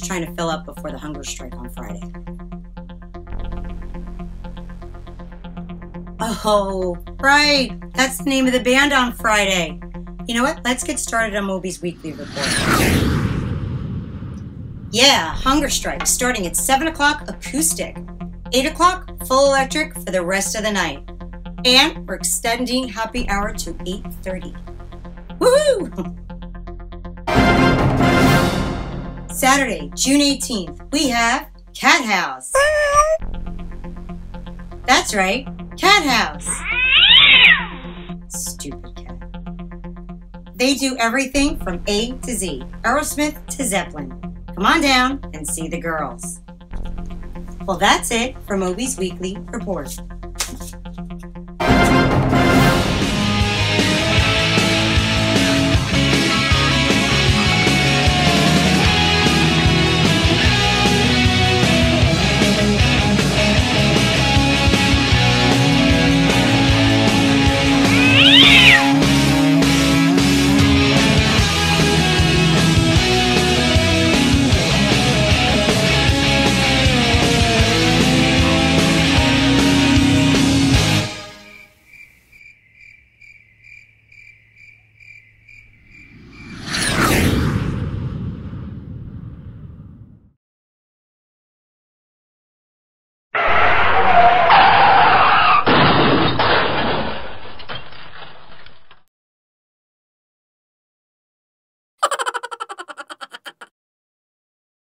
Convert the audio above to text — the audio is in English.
trying to fill up before the hunger strike on Friday. Oh, right. That's the name of the band on Friday. You know what? Let's get started on Moby's weekly report. Yeah, hunger strike starting at 7 o'clock acoustic, 8 o'clock full electric for the rest of the night. And we're extending happy hour to 8.30. Woohoo! Saturday, June 18th, we have Cat House. That's right, Cat House. Stupid cat. They do everything from A to Z, Aerosmith to Zeppelin. Come on down and see the girls. Well, that's it for Moby's Weekly Report.